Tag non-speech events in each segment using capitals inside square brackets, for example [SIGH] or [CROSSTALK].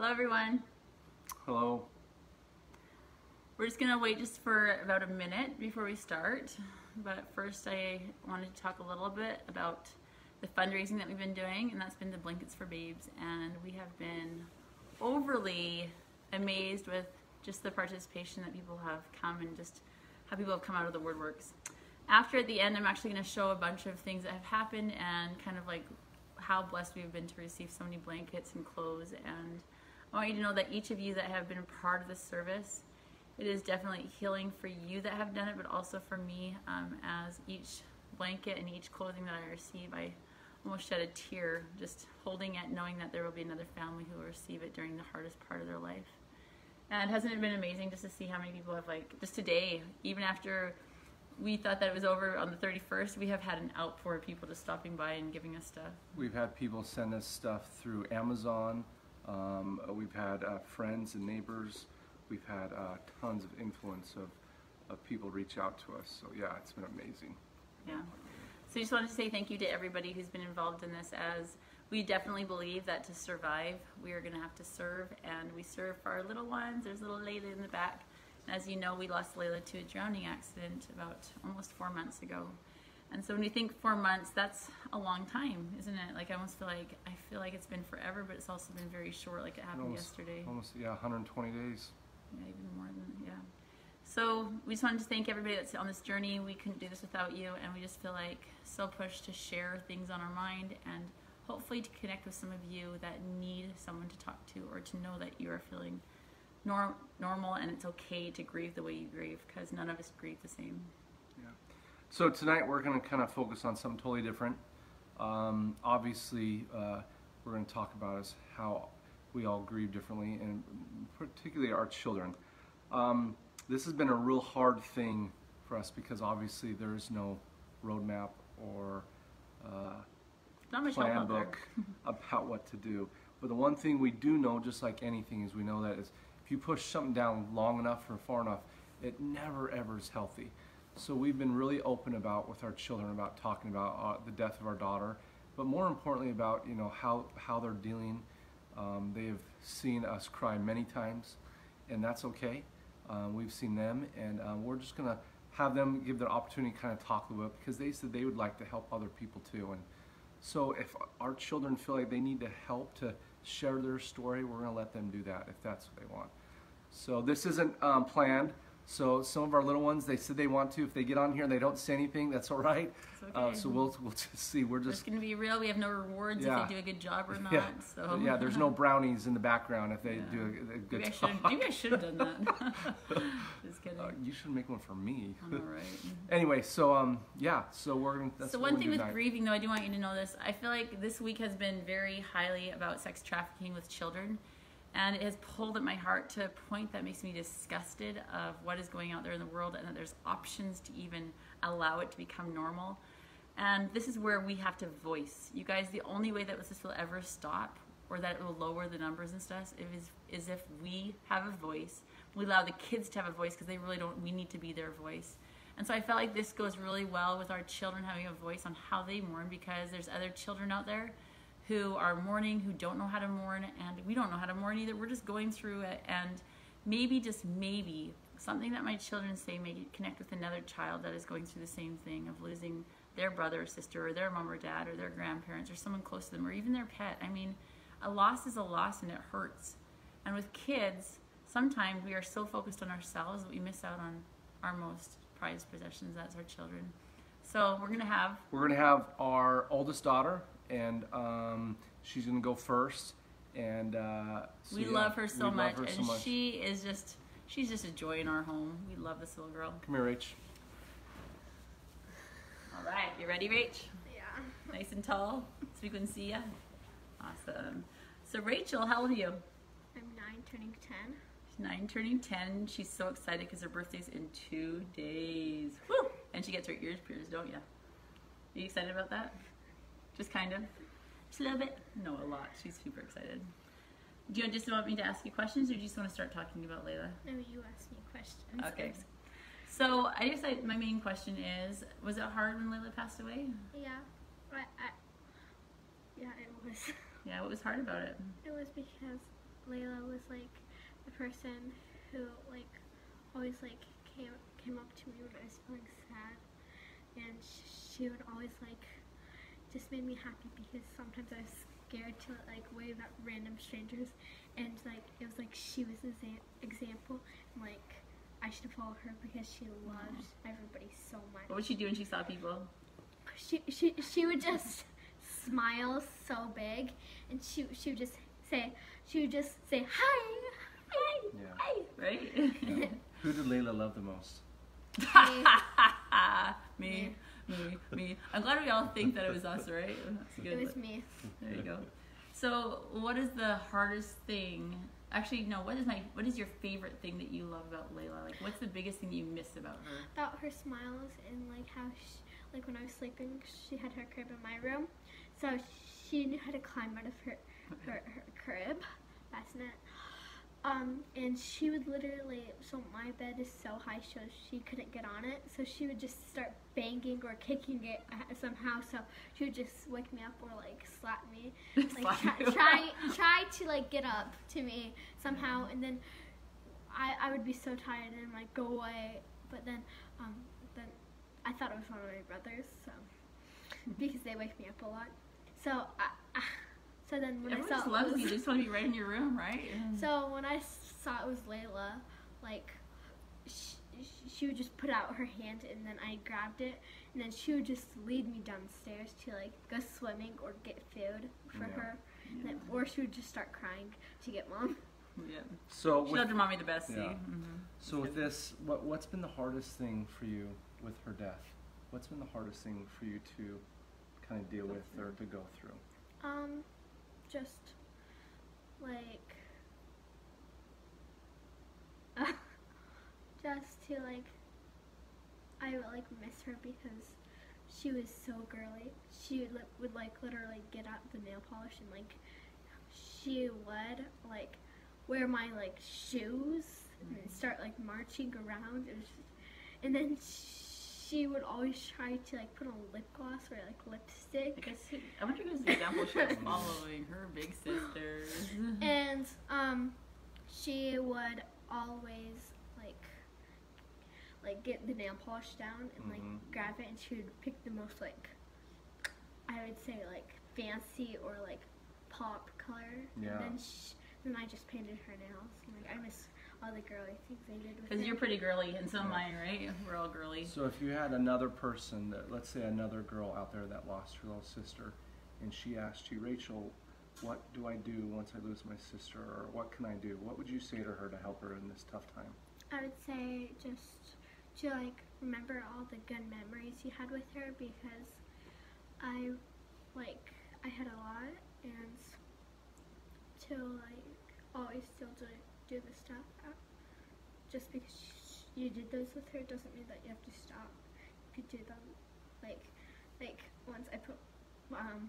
Hello, everyone. Hello. We're just gonna wait just for about a minute before we start. But first, I wanted to talk a little bit about the fundraising that we've been doing, and that's been the Blankets for Babes. And we have been overly amazed with just the participation that people have come and just how people have come out of the woodworks. After at the end, I'm actually going to show a bunch of things that have happened and kind of like how blessed we've been to receive so many blankets and clothes. And I want you to know that each of you that have been part of this service, it is definitely healing for you that have done it, but also for me um, as each blanket and each clothing that I receive, I almost shed a tear just holding it, knowing that there will be another family who will receive it during the hardest part of their life. And hasn't it been amazing just to see how many people have like just today, even after we thought that it was over on the 31st, we have had an outpour of people just stopping by and giving us stuff. We've had people send us stuff through Amazon. Um, we've had uh, friends and neighbors. We've had uh, tons of influence of, of people reach out to us. So yeah, it's been amazing. Yeah. So I just wanted to say thank you to everybody who's been involved in this as we definitely believe that to survive, we are going to have to serve, and we serve for our little ones. There's little Layla in the back. As you know, we lost Layla to a drowning accident about almost four months ago. And so when you think four months, that's a long time, isn't it? Like I almost feel like I feel like it's been forever, but it's also been very short, like it happened almost, yesterday. Almost yeah, 120 days. Yeah, even more than yeah. So we just wanted to thank everybody that's on this journey. We couldn't do this without you, and we just feel like so pushed to share things on our mind and hopefully to connect with some of you that need someone to talk to or to know that you are feeling nor- normal and it's okay to grieve the way you grieve because none of us grieve the same. So tonight we're going to kind of focus on something totally different. Um, obviously, uh, we're going to talk about is how we all grieve differently, and particularly our children. Um, this has been a real hard thing for us because obviously there is no roadmap or uh, Not plan book about what to do. But the one thing we do know, just like anything, is we know that is if you push something down long enough or far enough, it never ever is healthy. So we've been really open about with our children about talking about uh, the death of our daughter, but more importantly about you know how how they're dealing. Um, they have seen us cry many times, and that's okay. Uh, we've seen them, and um, we're just gonna have them give their opportunity to kind of talk a little bit because they said they would like to help other people too. And so if our children feel like they need to help to share their story, we're gonna let them do that if that's what they want. So this isn't um, planned. So some of our little ones, they said they want to. If they get on here and they don't say anything, that's all right. It's Uh, so we'll we'll just see. We're just going to be real. We have no rewards Yeah. if they do a good job or [LAUGHS] not. yeah So yeah. There's no [LAUGHS] brownies in the background if they Yeah. do a, a good Maybe I job. should. Maybe I should have done that. [LAUGHS] Just kidding. Uh, you should make one for me. All right. anyway, so um yeah, so we're. That's so one thing with tonight. grieving though i do want you to know this i feel like this week has been very highly about sex trafficking with children and it has pulled at my heart to a point that makes me disgusted of what is going out there in the world and that there's options to even allow it to become normal. And this is where we have to voice. You guys the only way that this will ever stop or that it will lower the numbers and stuff is, is if we have a voice. We allow the kids to have a voice because they really don't we need to be their voice. And so I felt like this goes really well with our children having a voice on how they mourn because there's other children out there who are mourning, who don't know how to mourn, and we don't know how to mourn either. We're just going through it, and maybe, just maybe, something that my children say may connect with another child that is going through the same thing of losing their brother or sister, or their mom or dad, or their grandparents, or someone close to them, or even their pet. I mean, a loss is a loss and it hurts. And with kids, sometimes we are so focused on ourselves that we miss out on our most prized possessions that's our children. So we're gonna have We're gonna have our oldest daughter, and um, she's gonna go first. And uh, so, we yeah, love her so much, love her so and much. she is just she's just a joy in our home. We love this little girl. Come here, Rach. All right, you ready, Rach? Yeah. Nice and tall, so we can see ya. Awesome. So Rachel, how old are you? I'm nine, turning ten. She's nine, turning ten. She's so excited because her birthday's in two days. Woo! And she gets her ears pierced, don't you? Are you excited about that? Just kind of? Just a little bit? No, a lot. She's super excited. Do you just want me to ask you questions, or do you just want to start talking about Layla? No, you asked me questions. Okay. So I guess I, my main question is: Was it hard when Layla passed away? Yeah. I, I, yeah, it was. [LAUGHS] Yeah, what was hard about it? It was because Layla was like the person who like always like came came up to me when I was feeling sad, and sh- she would always like just made me happy because sometimes I was scared to like wave at random strangers, and like it was like she was an exa- example, and like I should follow her because she loved everybody so much. What would she do when she saw people? She she she would just smile so big, and she she would just say she would just say hi, hi, Yeah. hi. Right? Yeah. Who did Layla love the most? [LAUGHS] [LAUGHS] me, me, me. I'm glad we all think that it was us, right? It was me. There you go. So, what is the hardest thing? Actually, no. What is my? What is your favorite thing that you love about Layla? Like, what's the biggest thing you miss about her? About her smiles and like how she, like when I was sleeping, she had her crib in my room, so she knew how to climb out of her her, her crib. That's it. Um, and she would literally, so my bed is so high, so she couldn't get on it. So she would just start banging or kicking it somehow. So she would just wake me up or like slap me, [LAUGHS] like try, try [LAUGHS] try to like get up to me somehow, and then I I would be so tired and like go away. But then um then I thought it was one of my brothers, so [LAUGHS] because they wake me up a lot. So I, I so then when Everyone I saw just it loves was- you. They just want to be right in your room, right? [LAUGHS] so when I saw it was Layla, like she, she would just put out her hand and then I grabbed it and then she would just lead me downstairs to like go swimming or get food for Yeah. her, and then, or she would just start crying to get mom. [LAUGHS] yeah. So She with, loved her mommy the best. See. Yeah. hmm so with this, what what's been the hardest thing for you with her death? What's been the hardest thing for you to kind of deal with or to go through? Um, just like [LAUGHS] just to like I would like miss her because she was so girly. She would, li- would like literally get out the nail polish and like she would like wear my like shoes and mm-hmm. start like marching around. Was and then she would always try to like put on lip gloss or like I lipstick. guess who- I wonder whose example she was [LAUGHS] following. Her big sisters. [LAUGHS] And um, she would always like like get the nail polish down and like Mhm. grab it, and she would pick the most like I would say like fancy or like pop color. Yeah. And then sh then I just painted her nails. And, like I miss all the girly things I did Because you're pretty girly, and so am Yeah. I, right? We're all girly. So if you had another person that, let's say another girl out there that lost her little sister, and she asked you, Rachel, what do I do once I lose my sister, or what can I do? What would you say to her to help her in this tough time? I would say just to like remember all the good memories you had with her because I like I had a lot and to like always still do, do the stuff uh, just because you did those with her doesn't mean that you have to stop if you do them like like once I put um,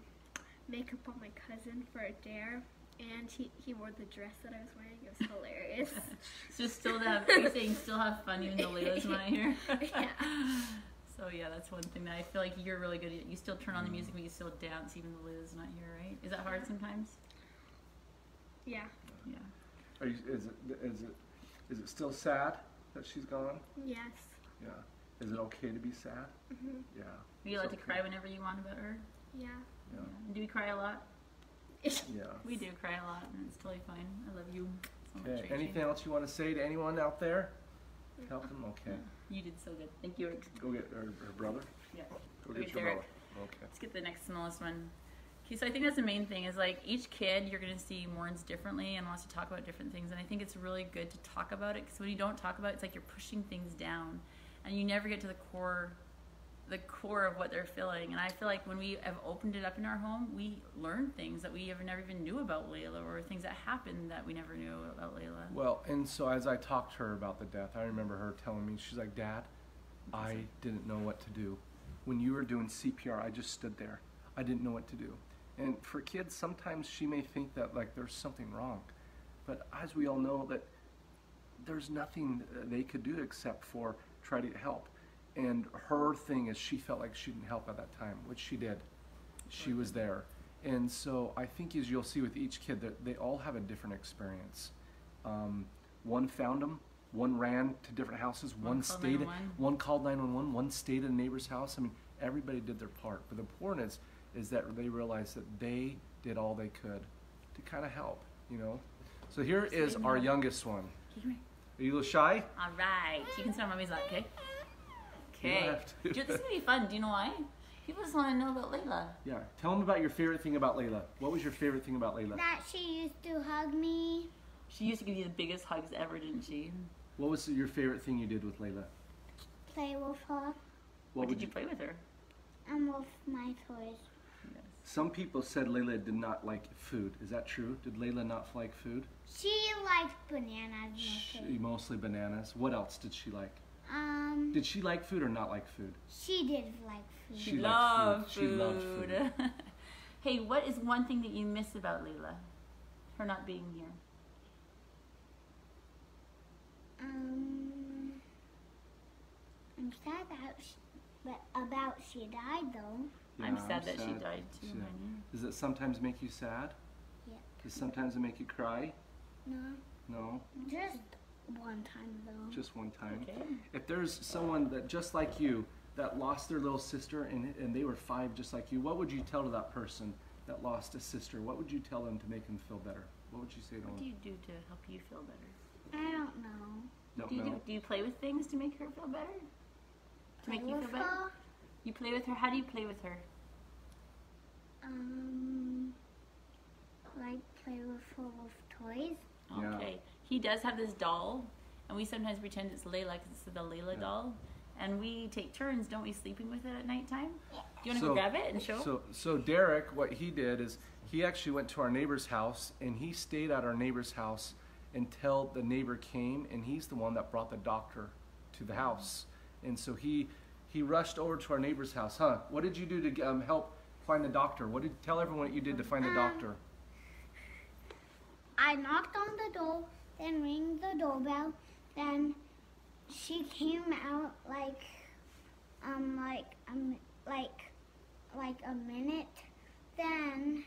makeup on my cousin for a dare and he, he wore the dress that I was wearing it was [LAUGHS] hilarious [LAUGHS] So still have, you're saying still have fun even though Layla's not here. Yeah. [LAUGHS] So yeah, that's one thing that I feel like you're really good at. You still turn on the music, but you still dance even though Layla's not here, right? Is that hard sometimes? yeah Yeah. Are you, is it is it is it still sad that she's gone? Yes. Yeah. Is it okay to be sad? hmm Yeah. Are you allowed It's to cry whenever you want about her? Yeah. Yeah. And do we cry a lot? [LAUGHS] Yeah. We do cry a lot, and it's totally fine. I love you so much. Okay. Rachie. Anything else you want to say to anyone out there? Help them. Okay. You did so good. Thank you. Go get her, her brother. Yeah. Go Go get get your Derek. brother. Okay. Let's get the next smallest one. Okay, so I think that's the main thing is like each kid you're going to see mourns differently and wants to talk about different things, and I think it's really good to talk about it because when you don't talk about it, it's like you're pushing things down, and you never get to the core, the core of what they're feeling. And I feel like when we have opened it up in our home, we learn things that we ever never even knew about Layla, or things that happened that we never knew about Layla. Well, and so as I talked to her about the death, I remember her telling me, she's like, Dad, I didn't know what to do. When you were doing CPR, I just stood there. I didn't know what to do. And for kids, sometimes she may think that like there's something wrong. But as we all know that there's nothing uh, they could do except for try to help. And her thing is she felt like she didn't help at that time, which she did. She was there. And so I think as you'll see with each kid, that they all have a different experience. Um, one found them, one ran to different houses, One one, stayed, 911. one called 911, one stayed at a neighbor's house. I mean, everybody did their part. But the important is, is that they realized that they did all they could to kind of help, you know. So here is our Same. youngest one. Okay, come. Are you a little shy? All right. You can sit on mommy's lap, okay? You don't Okay. have to. Dude, this is gonna be fun. Do you know why? People just want to know about Layla. Yeah. Tell them about your favorite thing about Layla. What was your favorite thing about Layla? That she used to hug me. She used to give you the biggest hugs ever, didn't she? What was your favorite thing you did with Layla? play with her What, would did you play with her? and with my toys. Yes. Some people said Layla did not like food. Is that true? Did Layla not like food? She liked bananas She, mostly. mostly bananas. What else did she like? Um, Did she like food or not like food? she did like food. She, She liked loved food. She loved food. [LAUGHS] hey, what is one thing that you miss about Layla? Her not being here. Um, I'm sad that she, but about she died though. I'm Yeah, sad that she died too, Sad. honey. Does it sometimes make you sad? Yeah. Does sometimes it make you cry? No, No, just one time though. just one time. Okay. If there's someone that just like you that lost their little sister and, and they were five just like you, what would you tell to that person that lost a sister? What would you tell them to make them feel better? What would you say to them? What do you do to help you feel better? I don't know. Don't Do you, know. do, do you play with things to make her feel better? To make you feel better? her? You play with her? How do you play with her? Um, like play with her with toys. Yeah. Okay. He does have this doll, and we sometimes pretend it's Layla because it's the Layla Yeah. doll. And we take turns, don't we, sleeping with it at nighttime? Do you want to So- go grab it and show? So, so Derek, what he did is he actually went to our neighbor's house and he stayed at our neighbor's house until the neighbor came, and he's the one that brought the doctor to the house. And so he he rushed over to our neighbor's house. Huh? What did you do to um, help find the doctor? What did tell everyone what you did to find the Um, doctor? I knocked on the door, then rang the doorbell, then she came out like, um, like, um, like, like a minute. Then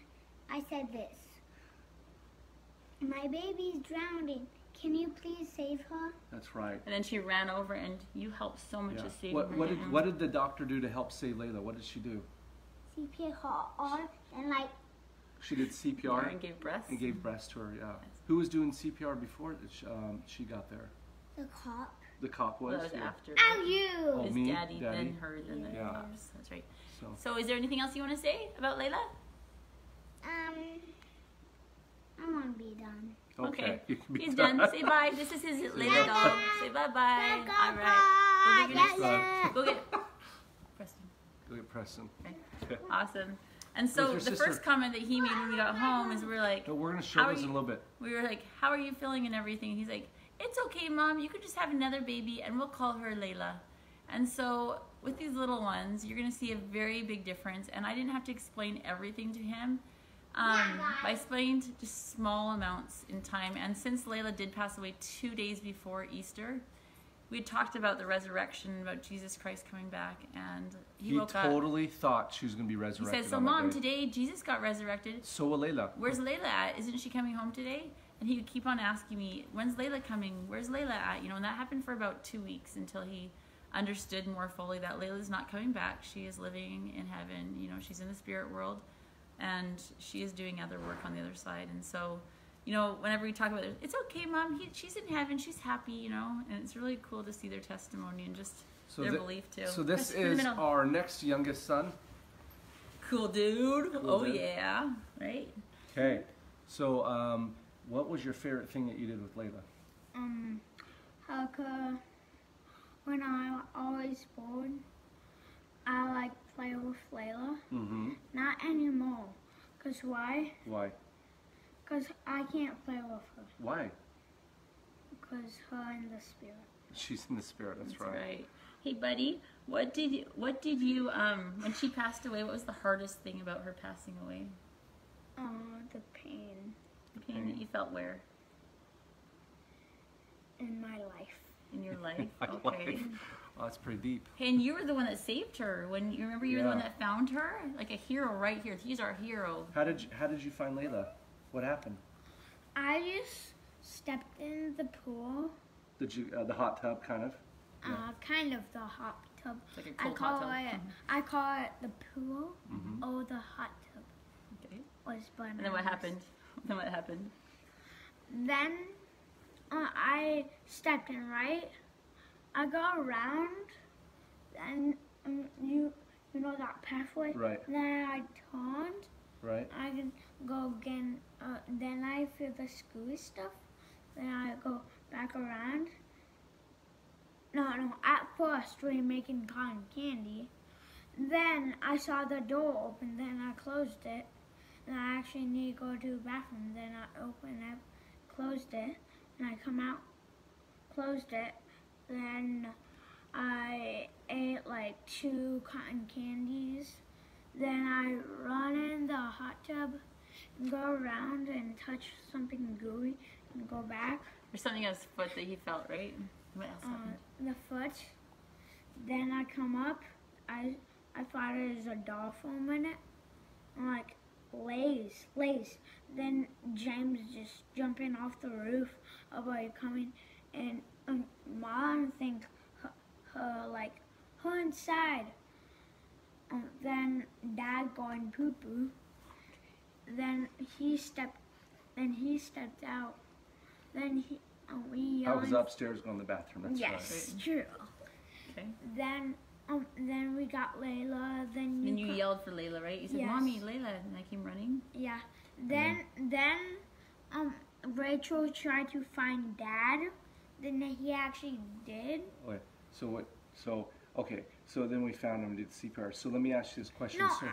I said this. My baby's drowning. Can you please save her? That's right. and then she ran over, and you helped so much Yeah. to save What, her. what did what did the doctor do to help save Layla? What did she do? CPR and like She did Yeah, CPR and gave breasts? and gave breast to her. Yeah. Who was doing CPR before that she, um, she got there? the cop. The cop was. That was yeah. after. Oh, you! Oh, His me? daddy, Daddy? then her, then the Yeah. cops. That's right. So. So, is there anything else you want to say about Layla? Um, I want to be done. Okay. [LAUGHS] You can be He's done. Say bye. This is his [LAUGHS] Layla dog. Say bye bye. Bye, All right. Go get your next one. Go get. Get Preston. [LAUGHS] Awesome. And so the sister? first comment that he made when we got home is we're like, No, we're gonna show this in a little bit. we were like, how are you feeling and everything? He's like, it's okay, mom. You could just have another baby and we'll call her Layla. And so with these little ones, you're gonna see a very big difference. And I didn't have to explain everything to him. Um, I explained just small amounts in time. And since Layla did pass away two days before Easter, we had talked about the resurrection, about Jesus Christ coming back, and he, He, woke up. totally thought she was gonna be resurrected. He said, "So, mom, today Jesus got resurrected. So will Layla. Where's Layla at? Isn't she coming home today?" And he would keep on asking me, "When's Layla coming? Where's Layla at?" You know, and that happened for about two weeks until he understood more fully that Layla's not coming back. She is living in heaven. You know, she's in the spirit world, and she is doing other work on the other side. And so, you know, whenever we talk about it, it's okay, mom. He, she's in heaven. She's happy. You know, and it's really cool to see their testimony and just So their thi- belief too. So this Chris, in the is our next youngest son. cool dude. Cool oh dude. yeah, right. Okay. So um, what was your favorite thing that you did with Layla? Um, hug her when I'm always bored. I like play with Layla. Mm-hmm. Not anymore. Cause why? Why? Cause I can't play with her. Why? Cause her in the spirit. She's in the spirit. That's, That's right. right. Hey, buddy, what did you, what did you um when she passed away? What was the hardest thing about her passing away? Oh, the pain The pain that you felt where? in my life. in your [LAUGHS] life. My Okay. life. Well, that's pretty deep. And you were the one that saved her when you remember you were the one that found her, like a hero right here. He's our hero. How did you, how did you find Layla? What happened? I just stepped in the pool, Did you uh, the hot tub kind of? Yeah. uh, kind of the hot tub. It's like a I cold call hot tub. it I call it the pool. Mm-hmm. Oh, the hot tub Okay. was bananas. And then what happened? [LAUGHS] Then what happened? Then uh, I stepped in right. I go around, and um, you you know that pathway. Right. Then I turned. Right. I can go again. Uh, then I feel the screwy stuff. Then I go back around. No, no. At first we were making cotton candy. Then I saw the door open. Then I closed it. Then I actually need to go to the bathroom. Then I opened it, closed it, and I come out, closed it. Then I ate like two cotton candies. Then I run in the hot tub and go around and touch something gooey and go back. There's something on his foot that he felt, right? What else Uh, happened? the foot. Then I come up. I I thought it was a doll for a minute. I'm like, Lays, Lays. Then James just jumping off the roof about coming, and um, mom think her, her like her inside. Then dad going poo poo. Then he stepped. Then he stepped out. Then he. Uh, we I was upstairs going to the bathroom. That's yes, right. true. Okay. Then um then we got Layla. Then you And you yelled for Layla, right? You said, Yes. "Mommy, Layla," and I came running. yeah. Then then um Rachel tried to find Dad. Then he actually did. Wait. So what? So okay. So then we found him. Did CPR. So let me ask you this question. No. So,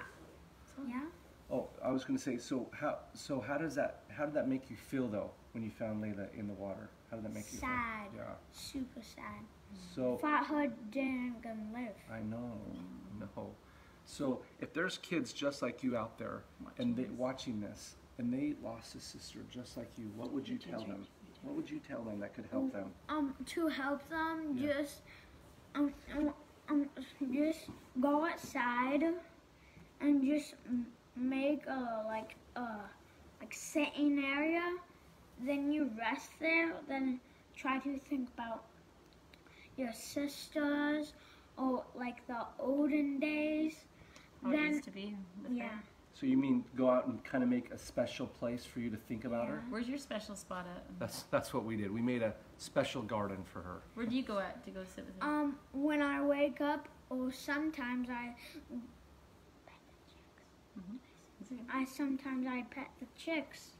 Yeah. oh, I was going to say. So how? So how does that? How did that make you feel though when you found Layla in the water? How did that make you feel? Sad. feel? Yeah. Super sad. So Thought her didn't gonna live. I know, no. So if there's kids just like you out there Watching and they this. watching this and they lost a sister just like you, what would you tell them? What would you tell them that could help them? Um to help them Yeah. just um, um um just go outside and just make a like a like sitting area. Then you rest there. Then try to think about your sisters or like the olden days. How it used to be. yeah, her. So you mean go out and kind of make a special place for you to think about her? Where's your special spot at? That's that's what we did. We made a special garden for her. Where do you go at to go sit with her? um when I wake up or sometimes I Is it- I sometimes I pet the chicks.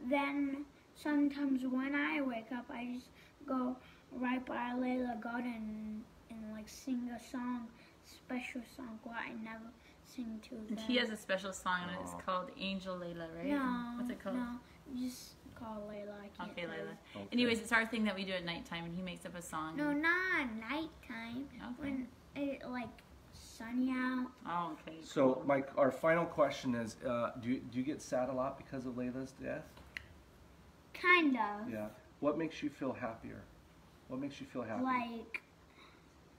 Then sometimes when I wake up, I just go right by Layla Garden and like sing a song, special song what I never sing to And them. he has a special song and it's called Angel Layla, right? no, What's it called? No, just call Layla. I can't. Okay, tell Layla. Okay. Anyways, it's our thing that we do at nighttime, and he makes up a song. No, not nighttime. Okay. When it like sunny out. Oh, okay. So cool. Mike, our final question is: uh, Do you, do you get sad a lot because of Layla's death? Kind of. Yeah. What makes you feel happier? What makes you feel happy Like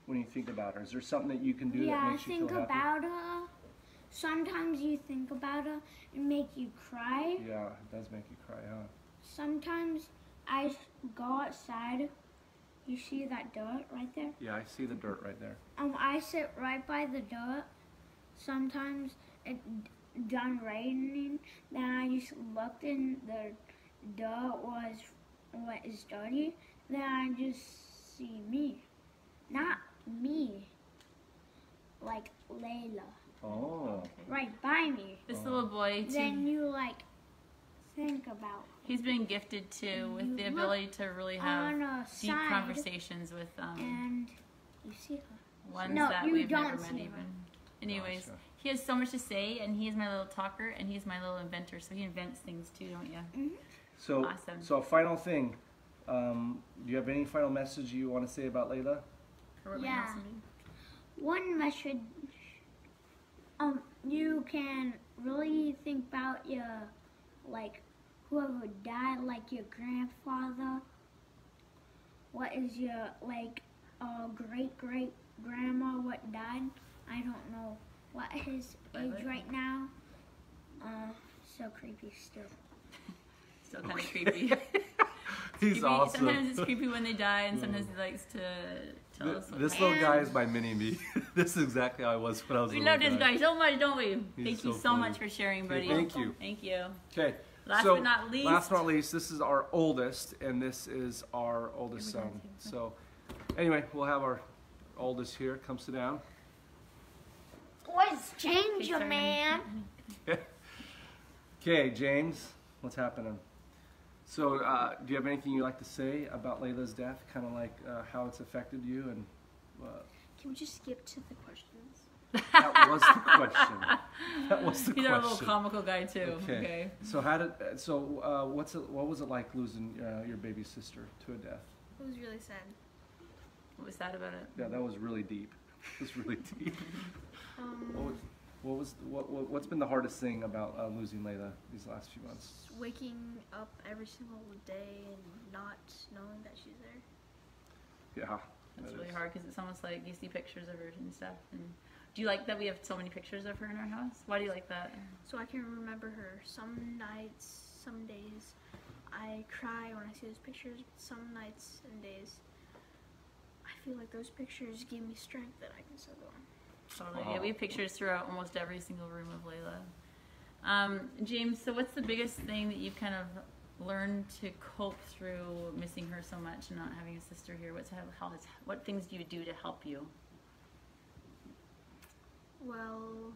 when you think about her? Is there something that you can do yeah, that makes you think feel happy? about her. Sometimes you think about her and make you cry. Yeah, it does make you cry, huh? Sometimes I go outside. You see that dirt right there? Yeah, I see the dirt right there. Um, I sit right by the dirt. Sometimes it done raining. Then I just looked in the dirt was what is dirty. Then I just see me, not me, like Layla, Oh, Okay. right by me. This little boy, too, Then you like think about he's been gifted too with the You look ability to really have deep conversations with um, and you see her. ones No, that you we've don't never see met her. even. Anyways, Gotcha. he has so much to say, and he's my little talker, and he's my little inventor. So he invents things too, don't you? so Awesome. so final thing. Um, do you have any final message you want to say about Layla? Or what Yeah. else do you do? One message. Um, you can really think about your, like, whoever died, like your grandfather, what is your like uh, great great grandma what died? I don't know what his age Violet? right now. Uh, so creepy still. Still kind of creepy. [LAUGHS] He's creepy. awesome. Sometimes it's creepy when they die, and sometimes he likes to tell Th- us. This happened. little guy is my mini me. [LAUGHS] this is exactly how I was when I was. a We little love this guy so much, don't we? Thank you so so funny. much for sharing, buddy. thank you. Thank you. Okay. Last so, but not least. Last but not least, this is our oldest, and this is our oldest Here we go, son. So, anyway, we'll have our oldest here. Come sit down. What's change, Okay, sorry. man? Okay, James, what's happening? So, uh, do you have anything you'd like to say about Layla's death? Kind of like uh, how it's affected you, and uh, Can we just skip to the questions? That was the question. That was the [LAUGHS] He's question. our little comical guy too. Okay. Okay. So how did uh, so uh, what's it, what was it like losing uh, your baby sister to a death? It was really sad. What was that about it? Yeah, that was really deep. It was really [LAUGHS] deep. What Um, was, what was what, what what's been the hardest thing about uh, losing Layla these last few months? waking up every single day and not knowing that she's there. Yeah, It's that really is- hard because it's almost like you see pictures of her and stuff. And do you like that we have so many pictures of her in our house? Why do you like that? So I can remember her. Some nights, some days, I cry when I see those pictures. But some nights and days, I feel like those pictures give me strength that I can still go on. Totally. Wow. Yeah, we have pictures throughout almost every single room of Layla. Um, James, so what's the biggest thing that you've kind of learned to cope through missing her so much and not having a sister here? What's how, how has, what things do you do to help you? Well,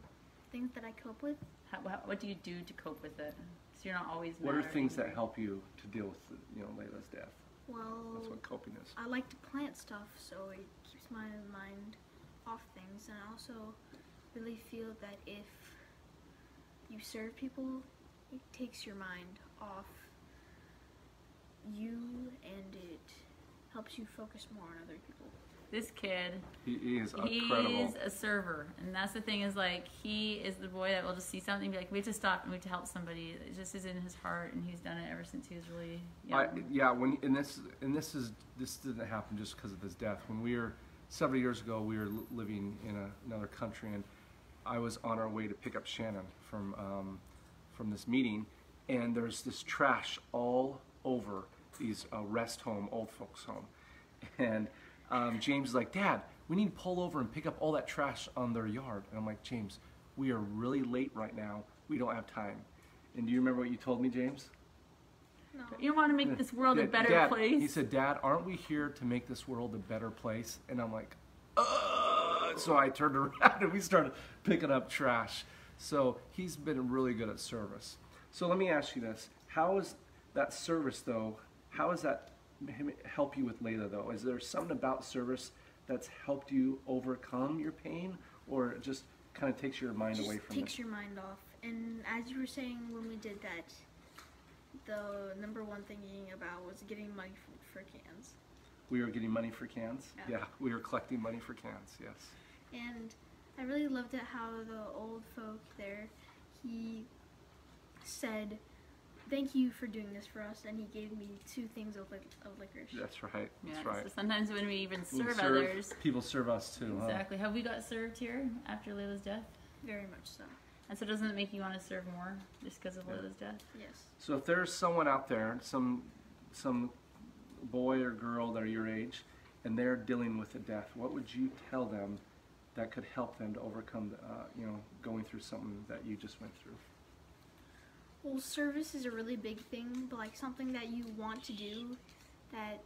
things that I cope with. How, what, what do you do to cope with it? So you're not always. What are mad or things that help you to deal with you know Layla's death? Well, That's what coping is. I like to plant stuff, so it keeps my mind off things. And I also really feel that if you serve people, it takes your mind off you and it helps you focus more on other people. This kid, He, is incredible. he's a server, and that's the thing is like he is the boy that will just see something and be like, we have to stop and we have to help somebody. It just is in his heart, and he's done it ever since he was really young. I, yeah, when and this and this is this didn't happen just because of his death. When we were several years ago, we were living in a, another country, and I was on our way to pick up Shannon from um, from this meeting, and there's this trash all over these uh, rest home, old folks home, and um, James is like, Dad, we need to pull over and pick up all that trash on their yard, and I'm like, James, we are really late right now. We don't have time. And do you remember what you told me, James? No. you want to make this world a better Dad- place. He said, Dad, aren't we here to make this world a better place? And I'm like, Ugh. So I turned [LAUGHS] around and we started picking up trash. So he's been really good at service. So let me ask you this. How is that service, though, how does that help you with Layla, though? Is there something about service that's helped you overcome your pain? Or just kind of takes your mind just away from takes it? Takes your mind off. And as you were saying when we did that, the number one thinking about was getting money for, for cans. We were getting money for cans? Yeah. yeah, we were collecting money for cans, yes. And I really loved it how the old folk there, he said, "Thank you for doing this for us," and he gave me two things of, lic- of licorice. That's right. yeah, That's right. So sometimes when we even We serve, others, People serve us too. huh? exactly. Have we got served here after Layla's death? Very much so. And so doesn't it make you want to serve more just because of Yeah. Layla's death? Yes. So if there's someone out there, some some boy or girl that are your age, and they're dealing with a death, what would you tell them that could help them to overcome, the, uh, you know, going through something that you just went through? Well, service is a really big thing, but like something that you want to do, that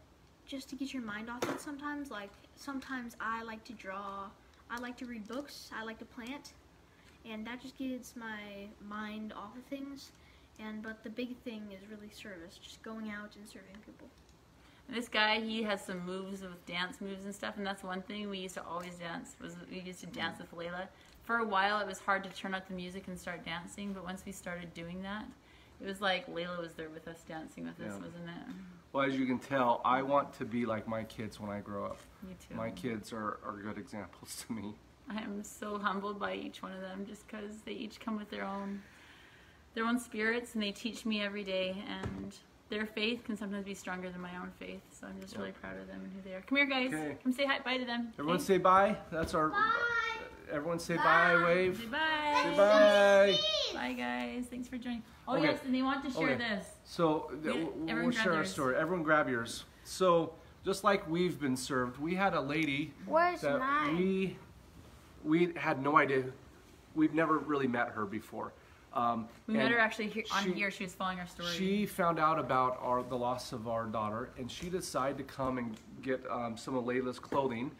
just to get your mind off it. Sometimes, like sometimes I like to draw. I like to read books. I like to plant, and that just gets my mind off of things. And but the big thing is really service, just going out and serving people. This guy, he has some moves with dance moves and stuff, and that's one thing we used to always dance. Was we used to dance with Layla. For a while, it was hard to turn up the music and start dancing, but once we started doing that, it was like Layla was there with us, dancing with us, Yeah. wasn't it? Well, as you can tell, I want to be like my kids when I grow up. Me too. My kids are, are good examples to me. I am so humbled by each one of them, just because they each come with their own, their own spirits, and they teach me every day. And their faith can sometimes be stronger than my own faith. So I'm just really proud of them and who they are. Come here, guys. Okay. Come say hi, bye to them. Everyone Okay. say bye. That's our. Everyone say bye. Wave. Say bye. Say bye. Bye, guys. Thanks for joining. Oh Okay. yes, and they want to share Okay. this. So Yeah, we'll everyone we'll grab share our story. Everyone grab yours. So just like we've been served, we had a lady Where's that mine? we we had no idea. We've never really met her before. Um, We met her actually here, on she- here. She was following our story. She found out about our the loss of our daughter, and she decided to come and get um, some of Layla's clothing.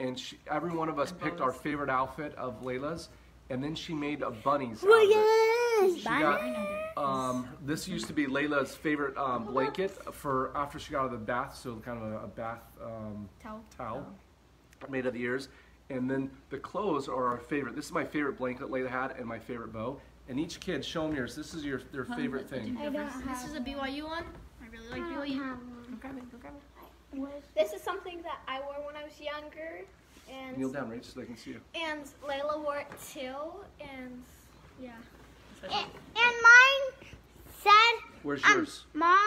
And she, every one of us And picked our favorite outfit of Layla's, and then she made a bunnies. out of it. She got, um, this used to be Layla's favorite um, blanket for after she got out of the bath, so kind of a, a bath um, Towel. towel made of the ears. And then the clothes are our favorite. This is my favorite blanket Layla had, and my favorite bow. And each kid, show them yours. This is your their favorite let- let thing. I don't first. This is a BYU one. I really like I don't BYU. have Go one. grab it. Go grab it. Where's- This is something that I wore when I was younger, and Kneel down, Rach, so they can see you. and Layla wore it too, and yeah. So- And, and mine said Where's um, yours? mom,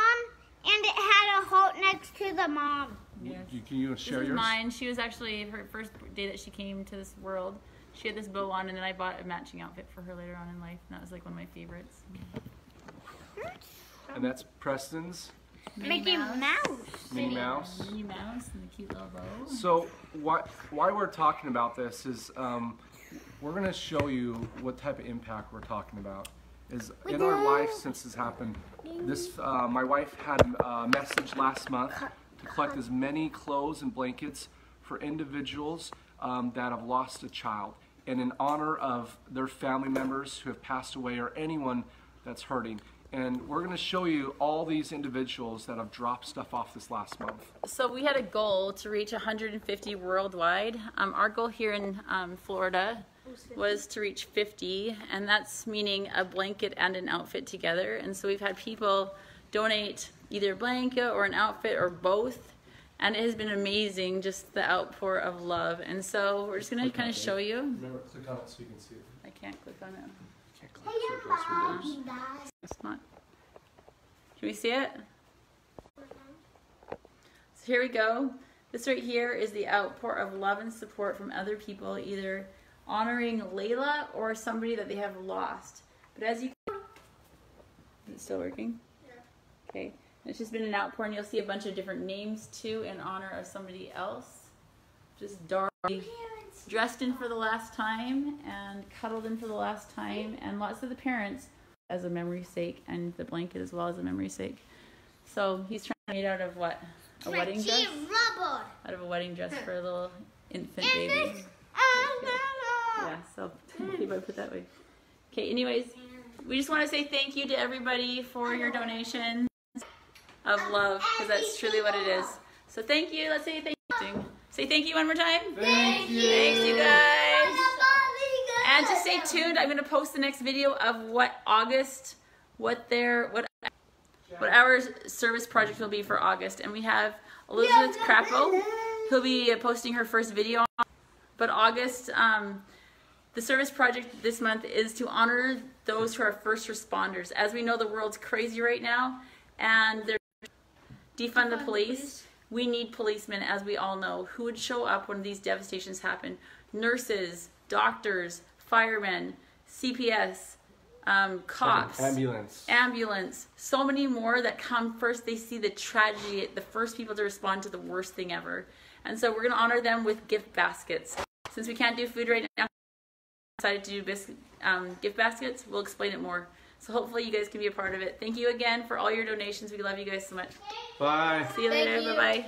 and it had a heart next to the mom. Yes. You, can you This share is yours? mine. She was actually her first day that she came to this world. She had this bow on, and then I bought a matching outfit for her later on in life, and that was like one of my favorites. And that's Preston's Mickey Mouse. Minnie Mouse. Minnie Mouse and the cute little bow. So why why we're talking about this is um, we're gonna show you what type of impact we're talking about. Is in our life since this happened. This uh, my wife had a message last month to collect as many clothes and blankets for individuals um, that have lost a child, and in honor of their family members who have passed away or anyone that's hurting. And we're going to show you all these individuals that have dropped stuff off this last month. So we had a goal to reach 150 worldwide. Um, our goal here in um, Florida was to reach 50, and that's meaning a blanket and an outfit together. And so we've had people donate either a blanket or an outfit or both, and it has been amazing, just the outpour of love. And so we're just gonna kind of show you. Remember, click on it so you can see it. I can't click on it. It's not. Can we see it? So here we go. This right here is the outpour of love and support from other people, either honoring Layla or somebody that they have lost. But as you is it still working? Yeah. Okay. It's just been an outpour, and you'll see a bunch of different names too in honor of somebody else. Just dark, oh, dressed in for the last time and cuddled in for the last time, and lots of the parents as a memory sake, and the blanket as well as a memory sake. So he's trying to made out of what? A wedding dress? rubber. Out of a wedding dress for a little infant baby. Yeah, so [LAUGHS] if I put that way. Okay, anyways, we just want to say thank you to everybody for your donation of love, because that's truly what it is. So thank you. Let's say thank you. Say thank you one more time. Thank you. Thanks, you guys. And to stay tuned, I'm going to post the next video of what August, what their, what, what our service project will be for August. And we have Elizabeth Crapo, who'll be posting her first video. On but August, um, the service project this month is to honor those who are first responders. As we know, the world's crazy right now, and they're defund the police. We need policemen, as we all know, who would show up when these devastations happen. Nurses, doctors, firemen, CPS, um, cops, Ambulance. ambulance, so many more that come first. They see the tragedy, the first people to respond to the worst thing ever. And so we're going to honor them with gift baskets. Since we can't do food right now, decided to do um, gift baskets. We'll explain it more. So hopefully you guys can be a part of it. Thank you again for all your donations. We love you guys so much. Bye. See you Thank later. Bye bye.